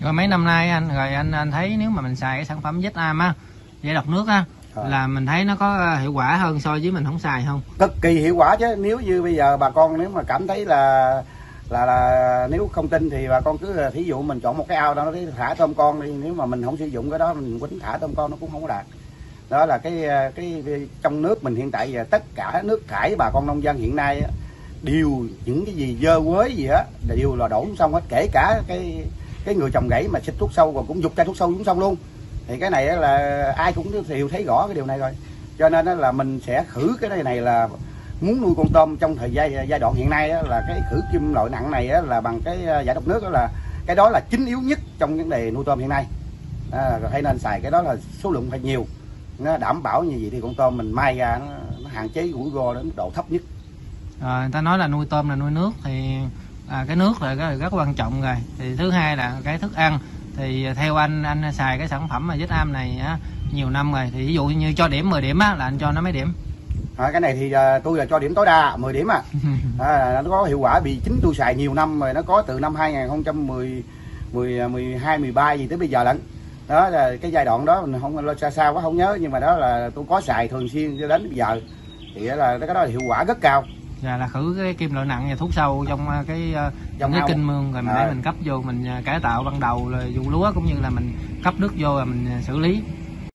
rồi mấy năm nay anh rồi anh anh thấy nếu mà mình xài cái sản phẩm am á giải độc nước á Ờ. là mình thấy nó có hiệu quả hơn so với mình không xài không? Cực kỳ hiệu quả chứ. Nếu như bây giờ bà con nếu mà cảm thấy là là là nếu không tin thì bà con cứ là thí dụ mình chọn một cái ao đó nó thả tôm con đi. Nếu mà mình không sử dụng cái đó mình quýnh thả tôm con nó cũng không có đạt. Đó là cái cái, trong nước mình hiện tại giờ tất cả nước thải bà con nông dân hiện nay đều những cái gì dơ quới gì á đều là đổ sông hết. Kể cả cái cái người trồng gãy mà xịt thuốc sâu và cũng dục chai thuốc sâu xuống sông luôn. Thì cái này là ai cũng đều thấy rõ cái điều này rồi. Cho nên là mình sẽ khử cái này này là muốn nuôi con tôm trong thời gian giai đoạn hiện nay là cái khử kim loại nặng này là bằng cái à, giải độc nước đó là cái đó là chính yếu nhất trong vấn đề nuôi tôm hiện nay. À, hay nên xài cái đó là số lượng phải nhiều. Nó đảm bảo như vậy thì con tôm mình mai ra nó, nó hạn chế rủi ro đến độ thấp nhất. À, người ta nói là nuôi tôm là nuôi nước thì à, cái nước là rất, rất quan trọng rồi. Thì thứ hai là cái thức ăn. Thì theo anh anh xài cái sản phẩm mà vết am này á, nhiều năm rồi. Thì ví dụ như cho điểm 10 điểm á là anh cho nó mấy điểm? À, cái này thì à, tôi là cho điểm tối đa 10 điểm à. à nó có hiệu quả vì chính tôi xài nhiều năm rồi. Nó có từ năm 2010 10, 12 13 gì tới bây giờ lận. Đó là cái giai đoạn đó mình không lo xa xa quá không nhớ. Nhưng mà đó là tôi có xài thường xuyên cho đến bây giờ. Thì là cái đó là hiệu quả rất cao Dạ là khử cái kim loại nặng và thuốc sâu trong à, cái à, Trong cái kinh mương rồi mình để mình cấp vô mình à, cải tạo ban đầu rồi vụ lúa cũng như là mình cấp nước vô rồi mình xử lý